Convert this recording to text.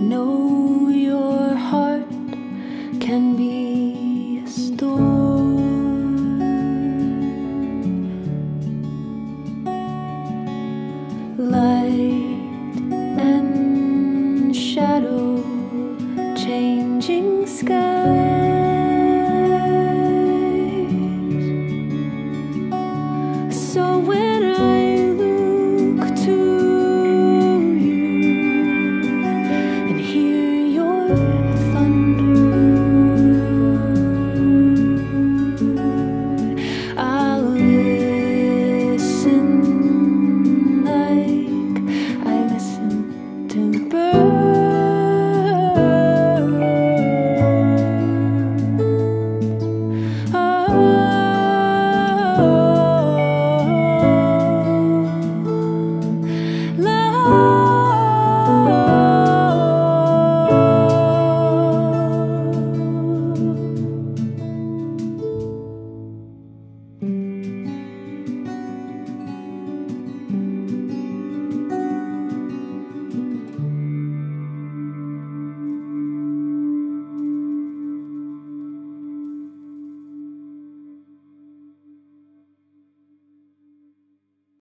Know your heart can be a storm. Light and shadow, changing sky.